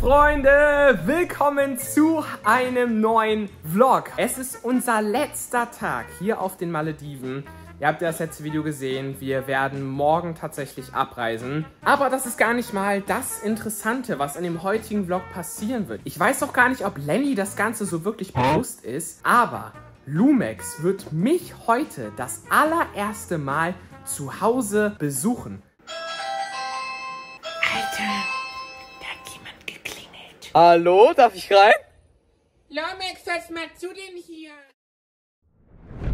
Freunde, willkommen zu einem neuen Vlog. Es ist unser letzter Tag hier auf den Malediven. Ihr habt ja das letzte Video gesehen, wir werden morgen tatsächlich abreisen. Aber das ist gar nicht mal das Interessante, was in dem heutigen Vlog passieren wird. Ich weiß auch gar nicht, ob Lenny das Ganze so wirklich bewusst ist, aber Lumex wird mich heute das allererste Mal zu Hause besuchen. Hallo, darf ich rein? Lomex, was machst du denn hier?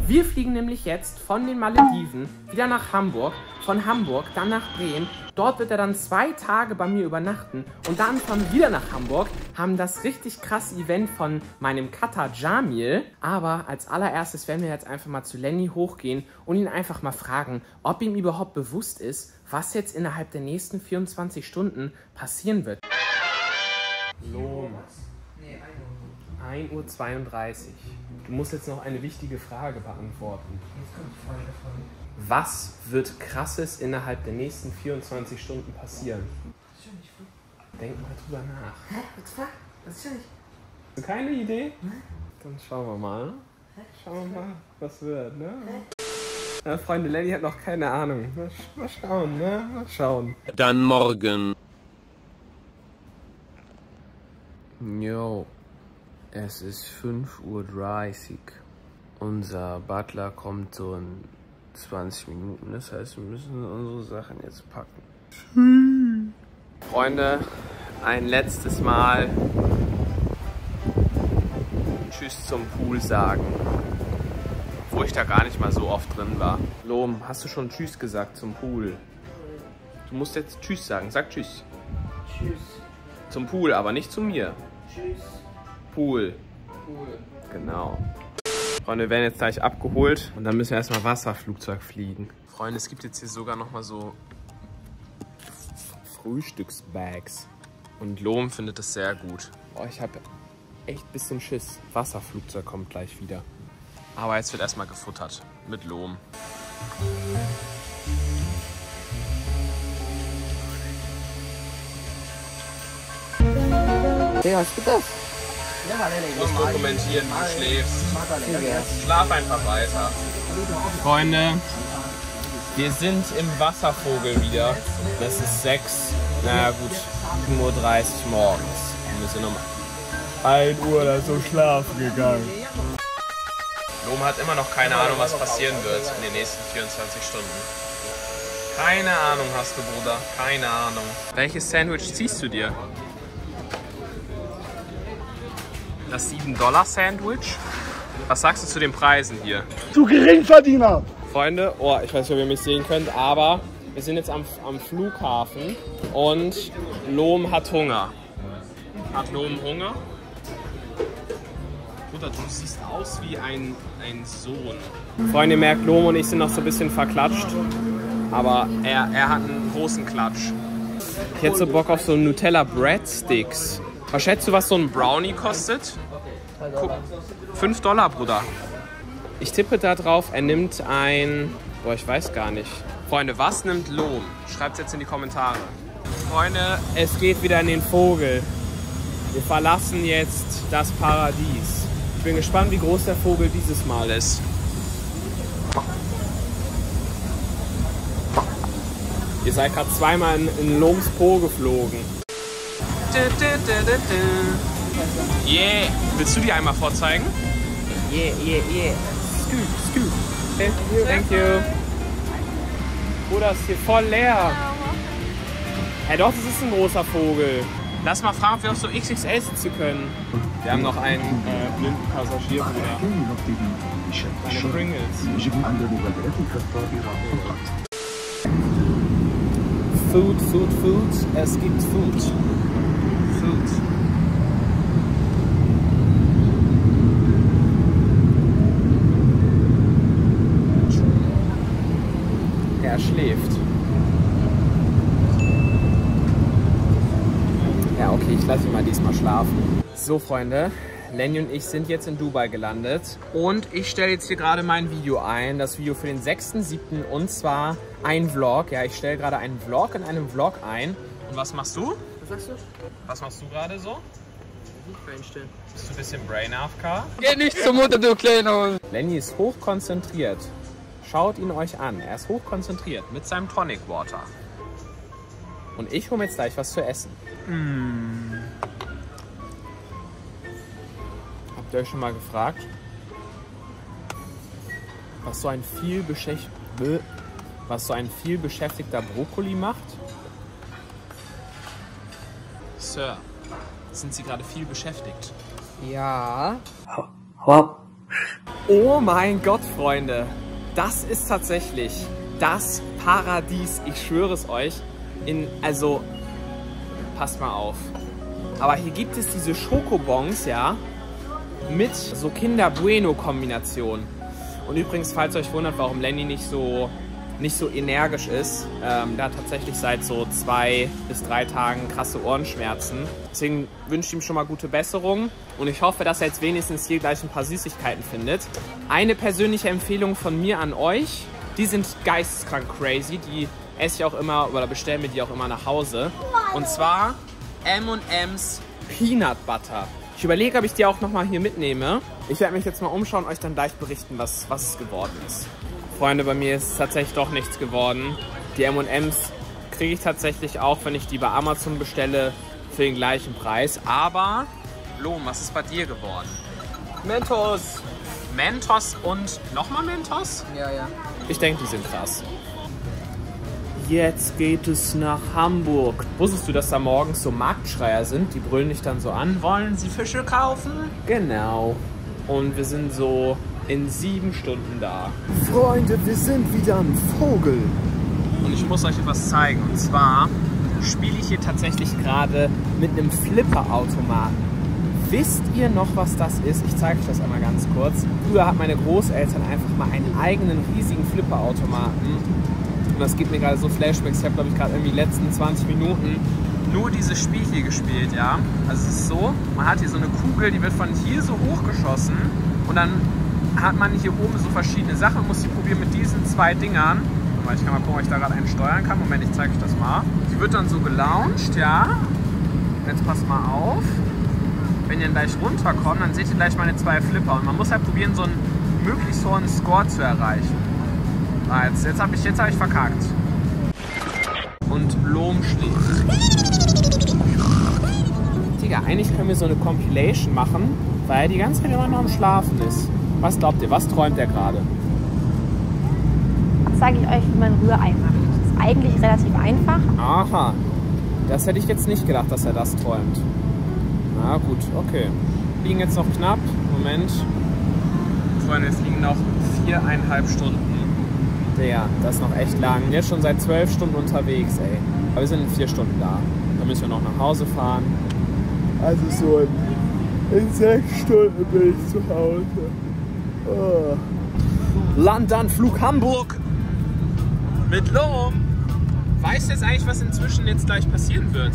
Wir fliegen nämlich jetzt von den Malediven wieder nach Hamburg, von Hamburg dann nach Bremen. Dort wird er dann zwei Tage bei mir übernachten und dann fahren wir wieder nach Hamburg, haben das richtig krasse Event von meinem Cutter Jamil. Aber als allererstes werden wir jetzt einfach mal zu Lenny hochgehen und ihn einfach mal fragen, ob ihm überhaupt bewusst ist, was jetzt innerhalb der nächsten 24 Stunden passieren wird. 1.32 Uhr. Du musst jetzt noch eine wichtige Frage beantworten. Was wird krasses innerhalb der nächsten 24 Stunden passieren? Denk mal drüber nach. Hä? Was? Das ist ja nicht. Hast du keine Idee? Dann schauen wir mal. Schauen wir mal, was wird, ne? Ja, Freunde, Lenny hat noch keine Ahnung. Mal, sch- mal schauen, ne? Mal schauen. Dann morgen. Jo, es ist 5.30 Uhr. Unser Butler kommt so in 20 Minuten. Das heißt, wir müssen unsere Sachen jetzt packen. Freunde, ein letztes Mal Tschüss zum Pool sagen. Wo ich da gar nicht mal so oft drin war. Lom, hast du schon Tschüss gesagt zum Pool? Du musst jetzt Tschüss sagen. Sag Tschüss. Tschüss. Zum Pool, aber nicht zu mir. Tschüss. Pool. Cool. Genau. Freunde, wir werden jetzt gleich abgeholt und dann müssen wir erstmal Wasserflugzeug fliegen. Freunde, es gibt jetzt hier sogar nochmal so Frühstücksbags. Und Lohm findet das sehr gut. Oh, ich habe echt ein bisschen Schiss. Wasserflugzeug kommt gleich wieder. Aber jetzt wird erstmal gefuttert. Mit Lohm. Ja, was ist das? Du musst dokumentieren, wie du schläfst. Schlaf einfach weiter. Freunde, wir sind im Wasservogel wieder. Das ist 6, naja gut, 7.30 Uhr morgens. Wir sind um 1 Uhr oder so schlafen gegangen. Loma hat immer noch keine Ahnung, was passieren wird in den nächsten 24 Stunden. Keine Ahnung hast du, Bruder. Keine Ahnung. Welches Sandwich ziehst du dir? Das 7-Dollar-Sandwich? Was sagst du zu den Preisen hier? Du Geringverdiener! Freunde, oh, ich weiß nicht, ob ihr mich sehen könnt, aber wir sind jetzt am, am Flughafen und Lohm hat Hunger. Hat Lohm Hunger? Bruder, du siehst aus wie ein, ein Sohn. Freunde, ihr merkt, Lohm und ich sind noch so ein bisschen verklatscht, aber er, er hat einen großen Klatsch. Ich hätte so Bock auf so Nutella Breadsticks. Was schätzt du, was so ein Brownie kostet? Guck, 5 Dollar, Bruder. Ich tippe da drauf, er nimmt ein. Boah, ich weiß gar nicht. Freunde, was nimmt Lohm? Schreibt jetzt in die Kommentare. Freunde, es geht wieder in den Vogel. Wir verlassen jetzt das Paradies. Ich bin gespannt, wie groß der Vogel dieses Mal ist. Ihr seid gerade zweimal in, in Lohms Po geflogen. Yeah. Willst du die einmal vorzeigen? Yeah, yeah, yeah. Scoot, scoot. Thank you, thank you. Bruder, ist hier voll leer. Ja doch, das ist ein großer Vogel. Lass mal fragen, ob wir auch so XXL sitzen können. Wir haben noch einen äh, blinden Passagier, Bruder. Meine Pringles. Food, Food, Food. Es gibt. Food. Er schläft. Ja, okay, ich lasse ihn mal diesmal schlafen. So, Freunde, Lenny und ich sind jetzt in Dubai gelandet und ich stelle jetzt hier gerade mein Video ein, das Video für den 6.7. und zwar ein Vlog. Ja, ich stelle gerade einen Vlog in einem Vlog ein. Und was machst du? Was sagst du? Was machst du gerade so? Einstellen. Bist du ein bisschen Brain AFK? Geh nicht zur Mutter, du kleiner Lenny ist hochkonzentriert. Schaut ihn euch an. Er ist hochkonzentriert mit seinem Tonic Water. Und ich hole mir jetzt gleich was zu essen. Habt ihr euch schon mal gefragt, was so ein viel beschäft- was so ein viel beschäftigter Brokkoli macht? Sir, sind Sie gerade viel beschäftigt? Ja. Oh mein Gott, Freunde. Das ist tatsächlich das Paradies. Ich schwöre es euch. In, also, passt mal auf. Aber hier gibt es diese Schokobons, ja, mit so Kinder Bueno Kombination. Und übrigens, falls euch wundert, warum Lenny nicht so nicht so energisch ist, ähm, der hat tatsächlich seit so zwei bis drei Tagen krasse Ohrenschmerzen. Deswegen wünsche ich ihm schon mal gute Besserung und ich hoffe, dass er jetzt wenigstens hier gleich ein paar Süßigkeiten findet. Eine persönliche Empfehlung von mir an euch, die sind geisteskrank crazy, die esse ich auch immer oder bestelle mir die auch immer nach Hause. Und zwar M&M's Peanut Butter. Ich überlege, ob ich die auch nochmal hier mitnehme. Ich werde mich jetzt mal umschauen und euch dann gleich berichten, was, was es geworden ist. Freunde, bei mir ist tatsächlich doch nichts geworden. Die M&M's kriege ich tatsächlich auch, wenn ich die bei Amazon bestelle, für den gleichen Preis. Aber, Lohn, was ist bei dir geworden? Mentos. Mentos und nochmal Mentos? Ja, ja. Ich denke, die sind krass. Jetzt geht es nach Hamburg. Wusstest du, dass da morgens so Marktschreier sind? Die brüllen dich dann so an. Wollen Sie Fische kaufen? Genau. Und wir sind so in sieben Stunden da. Freunde, wir sind wieder ein Vogel. Und ich muss euch etwas zeigen. Und zwar spiele ich hier tatsächlich gerade mit einem Flipper-Automaten. Wisst ihr noch, was das ist? Ich zeige euch das einmal ganz kurz. Früher hat meine Großeltern einfach mal einen eigenen riesigen Flipper-Automaten. Und das gibt mir gerade so Flashbacks. Ich habe, glaube ich, gerade irgendwie die letzten 20 Minuten nur dieses Spiel hier gespielt, ja. Also es ist so, man hat hier so eine Kugel, die wird von hier so hochgeschossen und dann hat man hier oben so verschiedene Sachen und muss die probieren mit diesen zwei Dingern. Ich kann mal gucken, ob ich da gerade einen steuern kann. Moment, ich zeige euch das mal. Die wird dann so gelauncht, ja. Jetzt passt mal auf. Wenn ihr dann gleich runterkommt, dann seht ihr gleich meine zwei Flipper. Und man muss halt probieren, so einen möglichst hohen Score zu erreichen. Ah, jetzt jetzt habe ich, hab ich verkackt. Und Lohm schlägt. Digga, eigentlich können wir so eine Compilation machen, weil die ganze Zeit immer noch am Schlafen ist. Was glaubt ihr, was träumt er gerade? Sage ich euch, wie man Rührei macht. Das ist eigentlich relativ einfach. Aha, das hätte ich jetzt nicht gedacht, dass er das träumt. Na gut, okay. Liegen jetzt noch knapp. Moment. Freunde, es liegen noch viereinhalb Stunden. Ja, das ist noch echt lang. Jetzt schon seit zwölf Stunden unterwegs, ey. Aber wir sind in vier Stunden da. Dann müssen wir noch nach Hause fahren. Also so in, in sechs Stunden bin ich zu Hause. Oh. London, Flug Hamburg. Mit Lohm. Weißt du jetzt eigentlich, was inzwischen jetzt gleich passieren wird?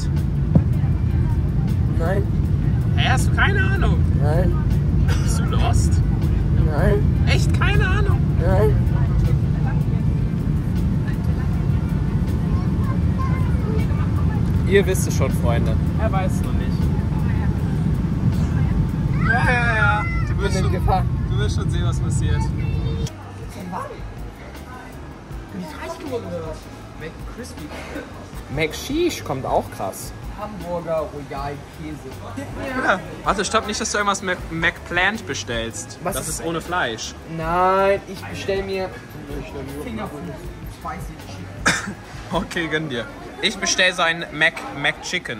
Nein, Hä, hast du keine Ahnung? nein, Bist du lost? nein, Echt keine Ahnung? nein. Ihr wisst es schon, Freunde. Er weiß es noch nicht. Ja, ja, ja. Du Bin in Gefahr. Wirst schon sehen, was passiert. Bin ich reich geworden oder was? McCrispy. McSheesh kommt auch krass. Hamburger Royal Käse. Ja. Warte, stopp nicht, dass du irgendwas Mac McPlant bestellst. Was das ist- ist ohne Fleisch. Nein, ich bestell mir Fingerfood. Spicy Chicken. Okay, gönn dir. Ich bestell so einen Mac, Mac Chicken.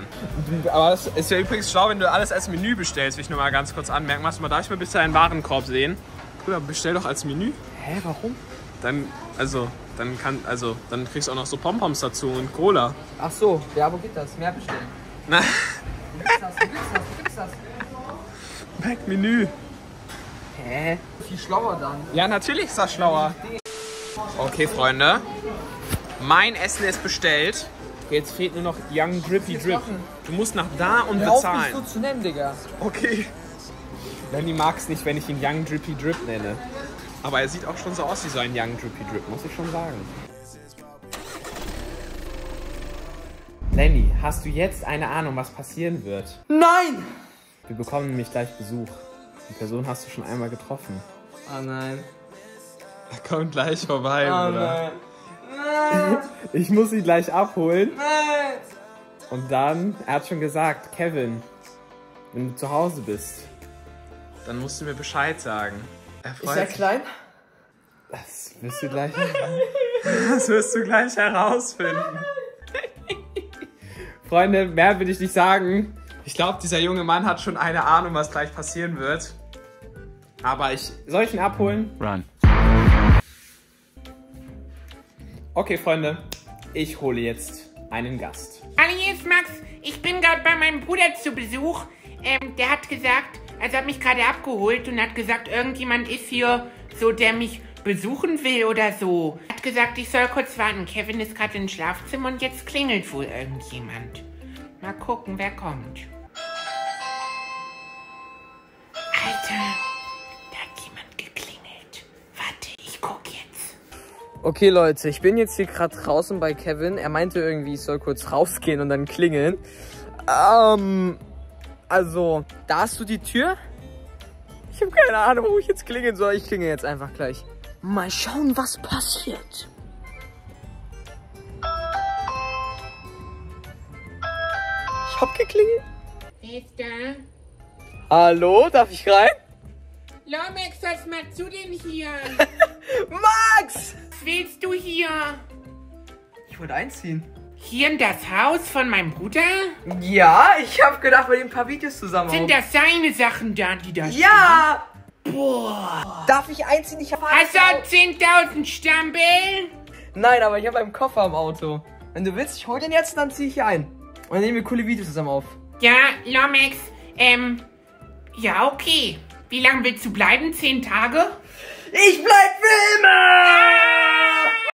Aber es ist ja übrigens schlau, wenn du alles als Menü bestellst, will ich nur mal ganz kurz anmerken. Machst du mal, darf ich mal bitte deinen Warenkorb sehen? Bruder, bestell doch als Menü. Hä, warum? Dann, also, dann kann, also, dann kriegst du auch noch so Pompoms dazu und Cola. Ach so, ja, wo geht das? Mehr bestellen. Na, Wo gibt's das? Wo gibt's das? Gibt's das? Mac-Menü. Hä? Viel schlauer dann. Ja, natürlich ist das schlauer. Okay, Freunde. Mein Essen ist bestellt. Jetzt fehlt nur noch Young Drippy Drip. Du musst nach da und Hör auf mich bezahlen. so zu nennen, Digga. Okay. Lenny mag es nicht, wenn ich ihn Young Drippy Drip nenne. Aber er sieht auch schon so aus wie so ein Young Drippy Drip, muss ich schon sagen. Lenny, hast du jetzt eine Ahnung, was passieren wird? Nein! Wir bekommen nämlich gleich Besuch. Die Person hast du schon einmal getroffen. Oh nein. Er kommt gleich vorbei, Oh Bruder. nein. Ich muss ihn gleich abholen. Und dann, er hat schon gesagt, Kevin, wenn du zu Hause bist, dann musst du mir Bescheid sagen. Er Ist freut er sich. klein? Das wirst du gleich, das wirst du gleich herausfinden. Freunde, mehr will ich nicht sagen. Ich glaube, dieser junge Mann hat schon eine Ahnung, was gleich passieren wird. Aber ich. Soll ich ihn abholen? Run. Okay, Freunde. Ich hole jetzt einen Gast. Hallo, hier ist Max. Ich bin gerade bei meinem Bruder zu Besuch. Ähm, der hat gesagt, also hat mich gerade abgeholt und hat gesagt, irgendjemand ist hier so, der mich besuchen will oder so. Hat gesagt, ich soll kurz warten. Kevin ist gerade im Schlafzimmer und jetzt klingelt wohl irgendjemand. Mal gucken, wer kommt. Okay, Leute, ich bin jetzt hier gerade draußen bei Kevin. Er meinte irgendwie, ich soll kurz rausgehen und dann klingeln. Ähm, also, da hast du die Tür? Ich habe keine Ahnung, wo ich jetzt klingeln soll. Ich klingel jetzt einfach gleich. Mal schauen, was passiert. Ich hab geklingelt. Wer ist da? Hallo, darf ich rein? Lomex, was machst du denn hier? Max! Was willst du hier? Ich wollte einziehen. Hier in das Haus von meinem Bruder? Ja, ich habe gedacht, wir nehmen ein paar Videos zusammen Sind das seine Sachen da, die da stehen? Ja! Boah. Darf ich einziehen? Ich habe Hast du 10.000 Stampel? Nein, aber ich habe einen Koffer im Auto. Wenn du willst, ich hol den jetzt, dann ziehe ich hier ein. Und dann nehmen wir coole Videos zusammen auf. Ja, Lomex, ähm, ja, okay. Wie lange willst du bleiben? Zehn Tage? Ich bleib